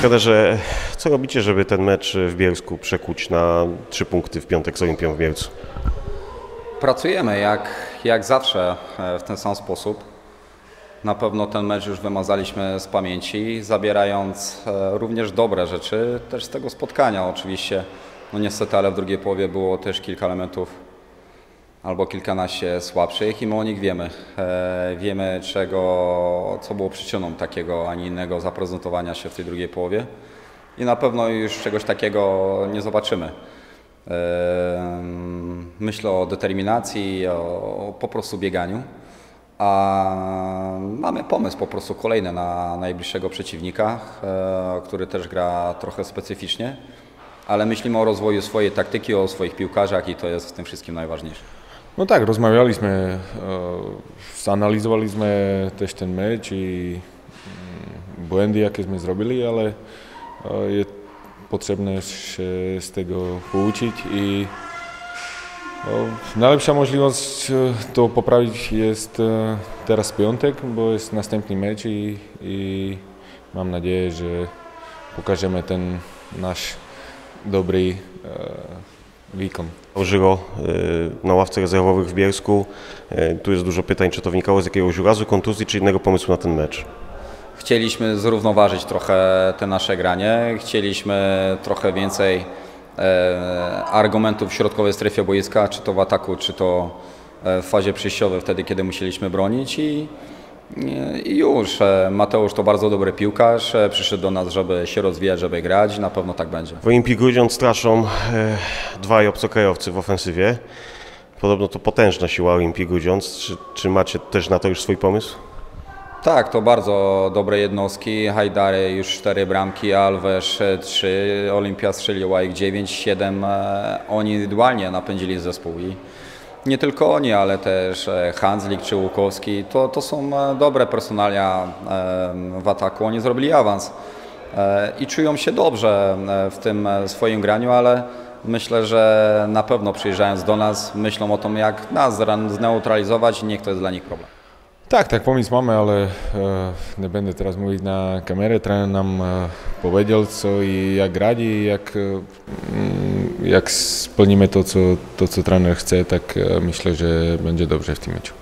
Trenerze, co robicie, żeby ten mecz w Bielsku przekuć na trzy punkty w piątek z Olimpią w Mielcu? Pracujemy jak, jak zawsze e, w ten sam sposób. Na pewno ten mecz już wymazaliśmy z pamięci, zabierając e, również dobre rzeczy też z tego spotkania oczywiście. No niestety, ale w drugiej połowie było też kilka elementów albo kilkanaście słabszych i my o nich wiemy. E, wiemy czego, co było przyczyną takiego, a nie innego zaprezentowania się w tej drugiej połowie i na pewno już czegoś takiego nie zobaczymy. E, myślę o determinacji, o, po prostu bieganiu. A mamy pomysł po prostu kolejny na najbliższego przeciwnika, e, który też gra trochę specyficznie, ale myślimy o rozwoju swojej taktyki, o swoich piłkarzach i to jest w tym wszystkim najważniejsze. No tak, rozmawialiśmy, e, zanalizowaliśmy też ten mecz i mm, błędy, jakie sme zrobili, ale e, je potrzebne się z tego pouczyć i o, najlepsza możliwość e, to poprawić jest e, teraz piątek, bo jest następny mecz i, i mam nadzieję, że pokażemy ten nasz dobry e, wikon. Żyro y, na ławce rezerwowych w Bielsku. Y, Tu jest dużo pytań, czy to wynikało z jakiegoś urazu, kontuzji, czy innego pomysłu na ten mecz. Chcieliśmy zrównoważyć trochę te nasze granie, chcieliśmy trochę więcej e, argumentów w środkowej strefie boiska, czy to w ataku, czy to e, w fazie przejściowej, wtedy kiedy musieliśmy bronić i, i już. E, Mateusz to bardzo dobry piłkarz, e, przyszedł do nas, żeby się rozwijać, żeby grać, na pewno tak będzie. W Olimpii Grudziądz straszą e, dwaj obcokrajowcy w ofensywie. Podobno to potężna siła Olimpii Grudziądz. Czy, czy macie też na to już swój pomysł? Tak, to bardzo dobre jednostki. Hajdary już 4 bramki, Alves 3, Olimpia strzeliła ich 9, 7. E, Oni indywidualnie napędzili zespół i nie tylko oni, ale też e, Hanslik czy Łukowski. To, to są e, dobre personalia e, w ataku. Oni zrobili awans i czują się dobrze w tym swoim graniu, ale myślę, że na pewno przyjeżdżając do nas myślą o tym, jak nas zneutralizować i niech to jest dla nich problem. Tak, tak pomysł mamy, ale nie będę teraz mówić na kamerę. Trener nam powiedział co i jak grać i jak, jak spełnimy to co, to, co trener chce, tak e, myślę, że będzie dobrze w tym meczu.